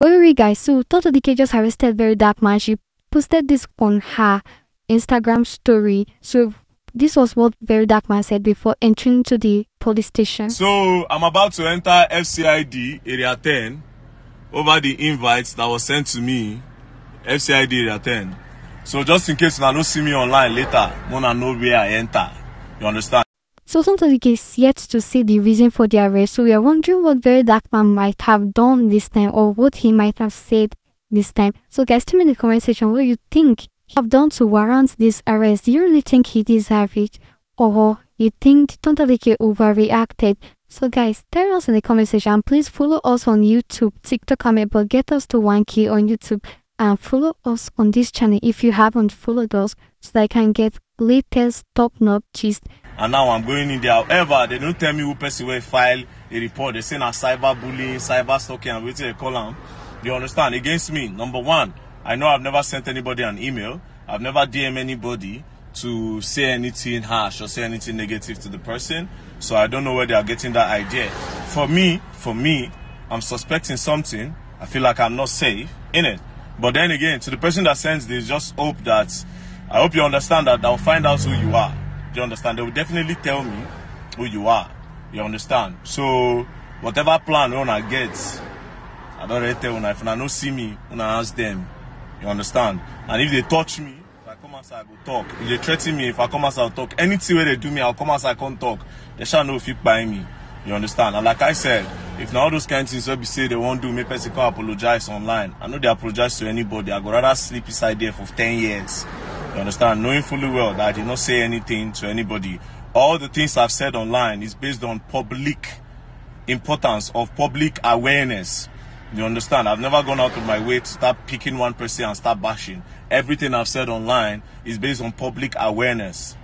Wait, guys, so Tonto Dikeh just arrested Very Dark Man. She posted this on her Instagram story. So this was what Very Dark Man said before entering to the police station. So I'm about to enter FCID area 10 over the invites that was sent to me. FCID area 10. So just in case you don't see me online later, wanna know where I enter. You understand? So Tonto is yet to see the reason for the arrest. So we are wondering what Very Dark Man might have done this time or what he might have said this time. So guys, tell me in the comment section what you think he have done to warrant this arrest. Do you really think he deserves it? Or you think Tonto overreacted? So guys, tell us in the comment section and please follow us on YouTube, TikTok, comment, but get us to 1k on YouTube and follow us on this channel if you haven't followed us so that I can get latest top-notch gist and now I'm going in there. However, they don't tell me who person will file a report. They say na cyber bullying, cyber stalking, and waiting a column. You understand? Against me, number one, I know I've never sent anybody an email. I've never DM anybody to say anything harsh or say anything negative to the person. So I don't know where they are getting that idea. For me, for me, I'm suspecting something. I feel like I'm not safe in it. But then again, to the person that sends this, just hope that I hope you understand that I'll find out who you are you understand? They will definitely tell me who you are. You understand? So whatever plan I get, I don't really tell una. If I don't see me, I ask them. You understand? And if they touch me, if I come outside, I go talk. If they threaten me, if I come outside, I'll talk. Anything where they do me, I'll come outside, can't talk. They shall know if you buy me. You understand? And like I said, if now all those kind of things be say they won't do, me person can apologize online. I know they apologize to anybody. I go rather sleep inside there for 10 years. You understand? Knowing fully well that I did not say anything to anybody. All the things I've said online is based on public importance of public awareness. You understand? I've never gone out of my way to start picking one person and start bashing. Everything I've said online is based on public awareness.